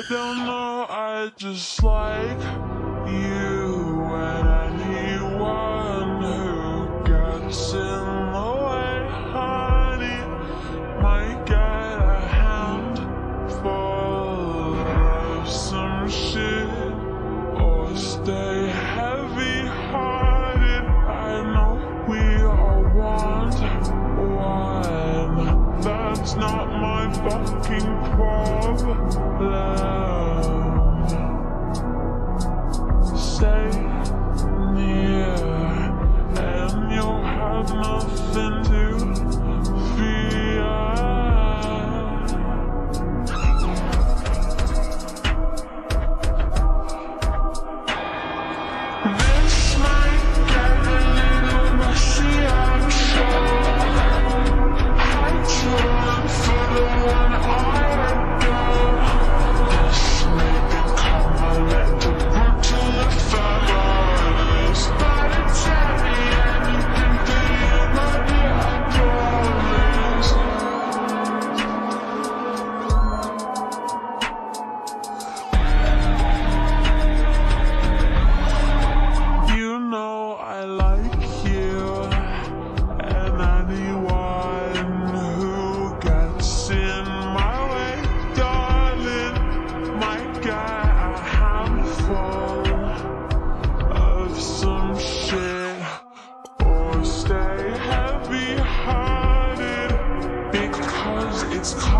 I don't know, I just like you, and anyone who gets it. fucking problem. Say near, and you'll have nothing to. It's cold.